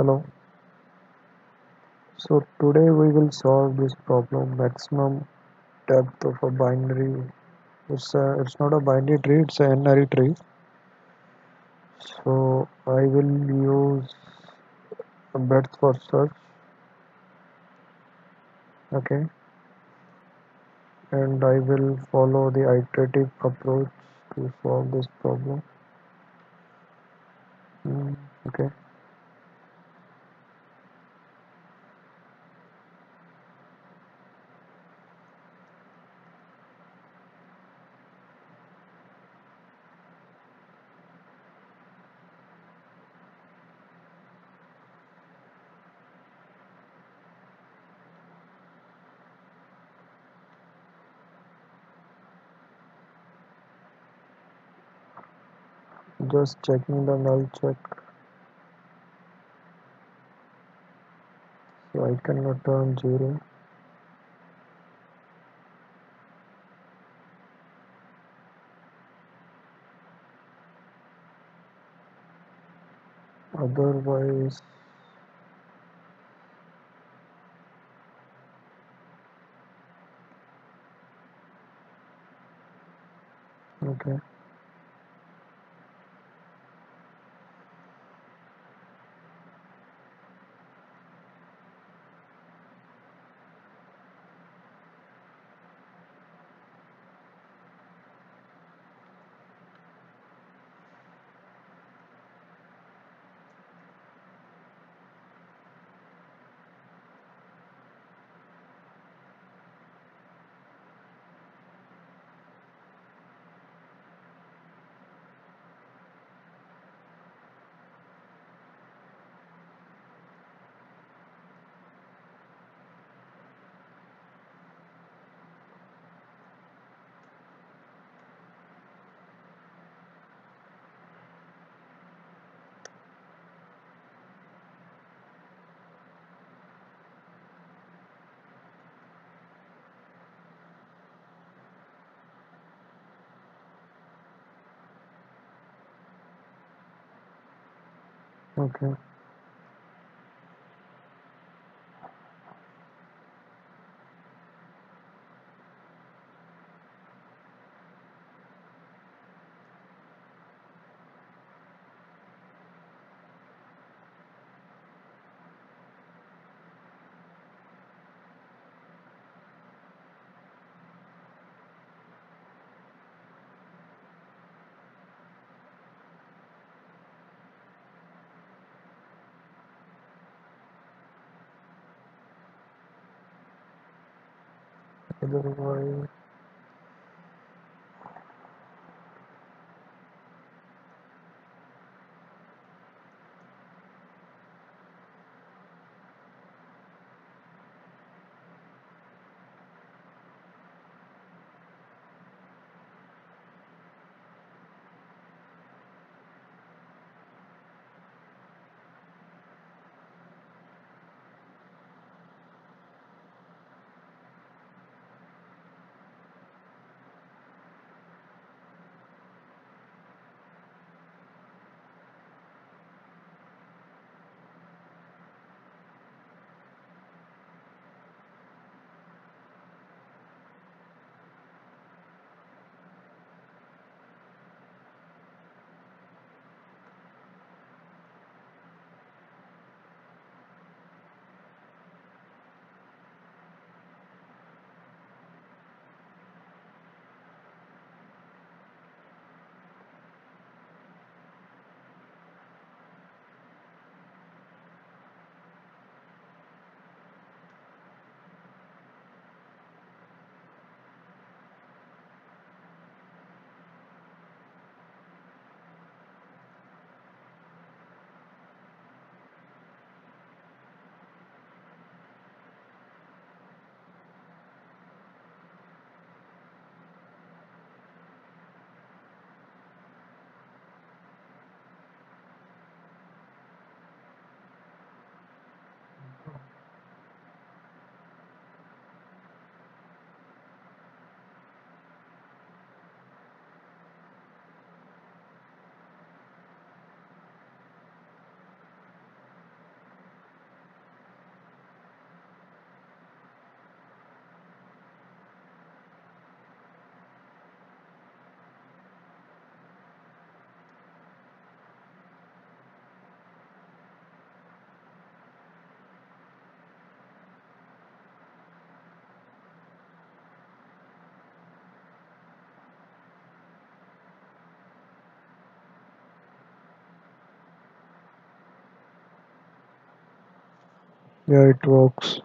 hello. So today we will solve this problem maximum depth of a binary. It's a, it's not a binary tree it's an n-ary tree. So I will use a breadth first search. Okay. And I will follow the iterative approach to solve this problem. Mm, okay just checking the null check. So I can return 0 otherwise okay okay otherwise Yeah, it works.